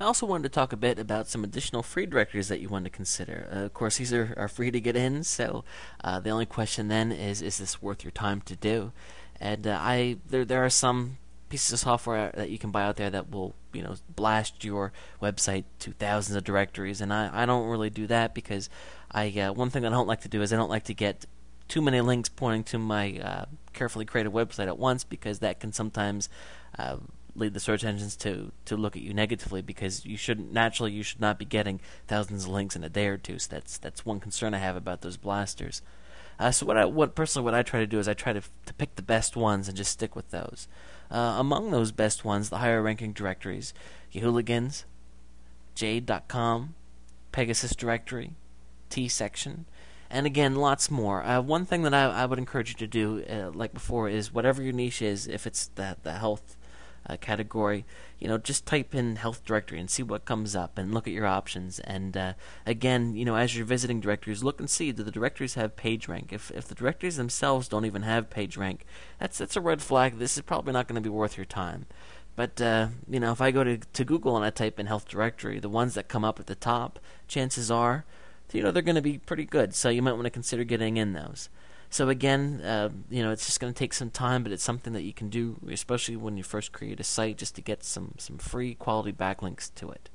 I also wanted to talk a bit about some additional free directories that you want to consider. Uh, of course, these are, are free to get in, so uh, the only question then is is this worth your time to do? And uh, I there there are some pieces of software that you can buy out there that will you know blast your website to thousands of directories, and I, I don't really do that because I uh, one thing I don't like to do is I don't like to get too many links pointing to my uh, carefully created website at once because that can sometimes uh, lead the search engines to to look at you negatively because you should naturally you should not be getting thousands of links in a day or two. So that's that's one concern I have about those blasters. Uh, so what I what personally what I try to do is I try to to pick the best ones and just stick with those. Uh, among those best ones, the higher ranking directories, Yahooligans, Jayde.com, Pegasus Directory, T Section, and again, lots more. Uh, one thing that I, I, would encourage you to do, uh, like before, is whatever your niche is, if it's the, the health uh, category, you know, just type in health directory and see what comes up and look at your options. And uh, again, you know, as you're visiting directories, look and see do the directories have page rank. If if the directories themselves don't even have page rank, that's that's a red flag. This is probably not going to be worth your time. But uh, you know, if I go to to Google and I type in health directory, the ones that come up at the top, chances are, you know, they're going to be pretty good. So you might want to consider getting in those. So again, uh, you know, it's just going to take some time, but it's something that you can do, especially when you first create a site, just to get some some free quality backlinks to it.